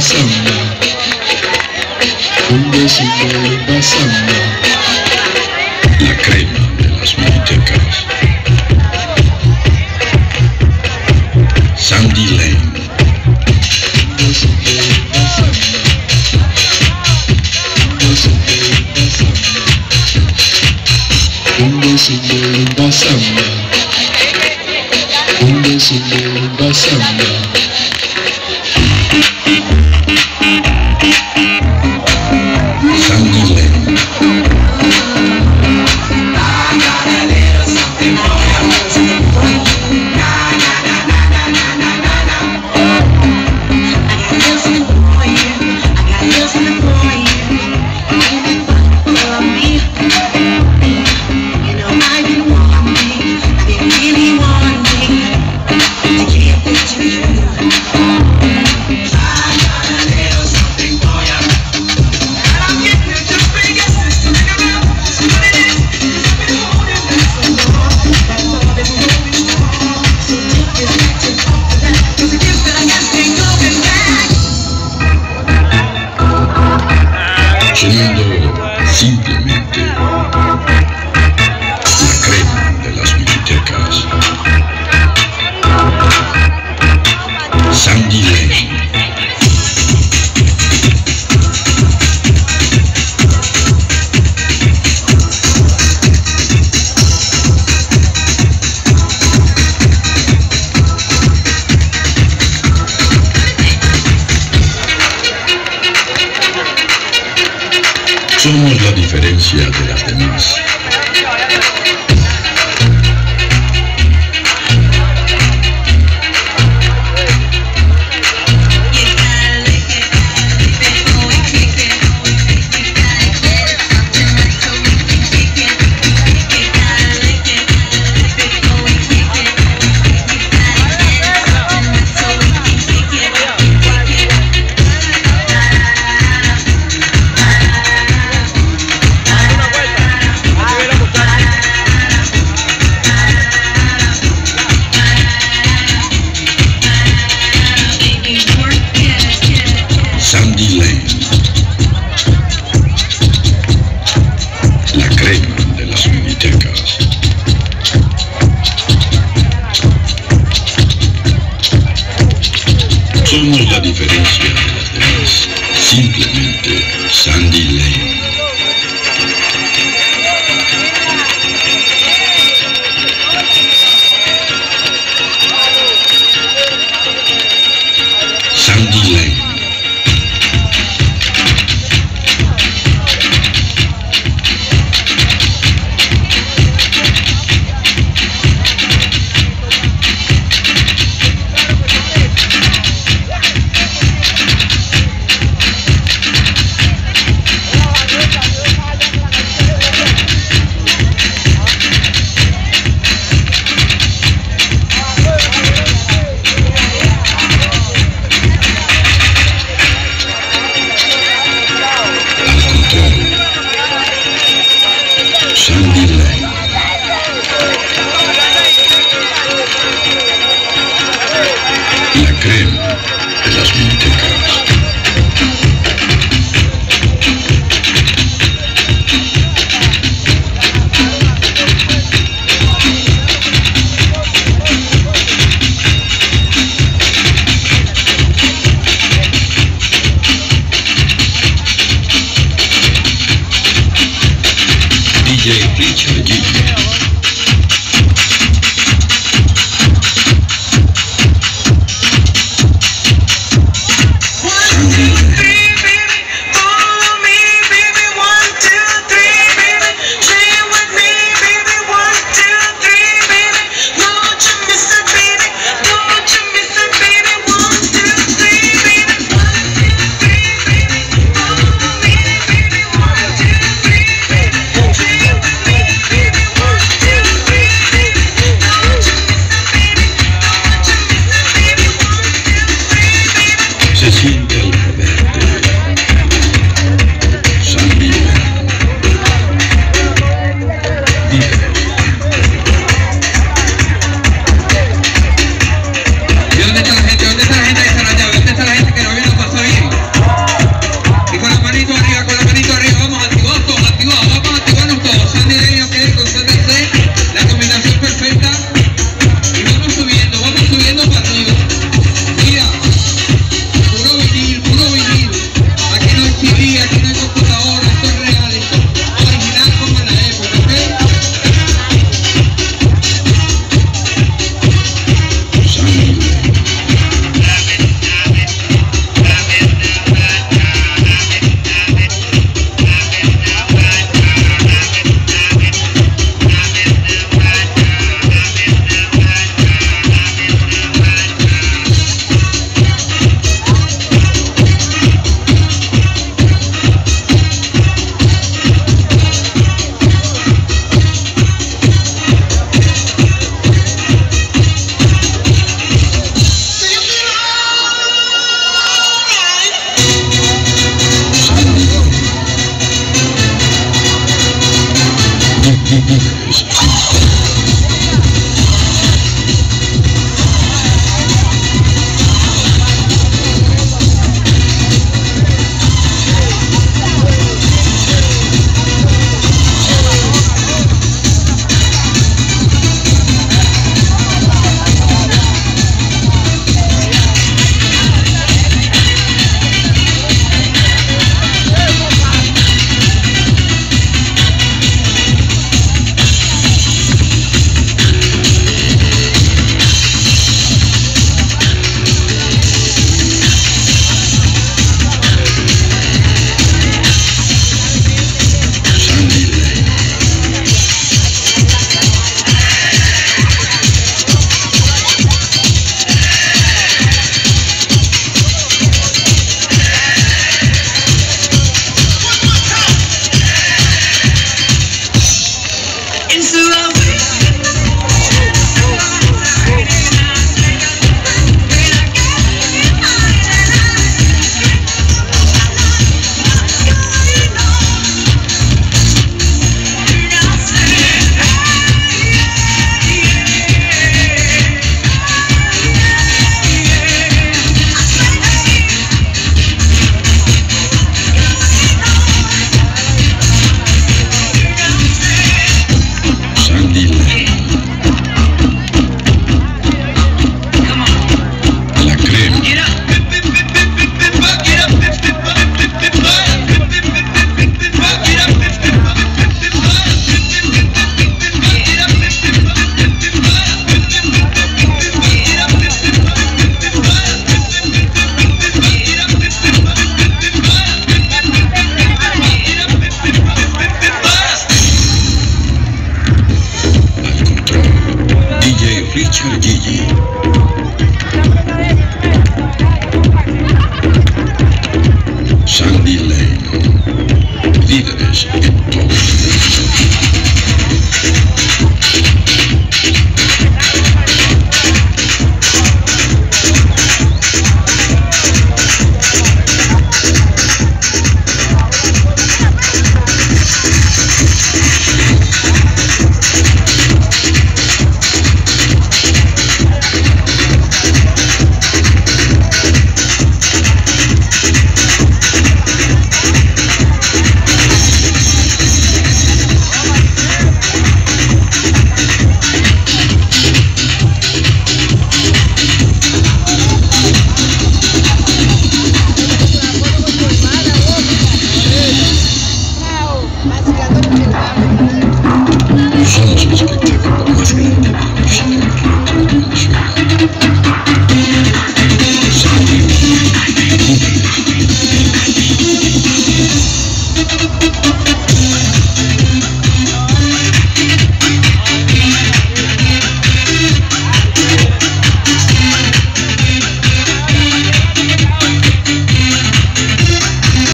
Samba. Un decibel samba. La crema de las minitecas. Sandy Lane. Un decibel samba. Un Somos la diferencia de las demás. Somos la Uma hora Вечер Дидии.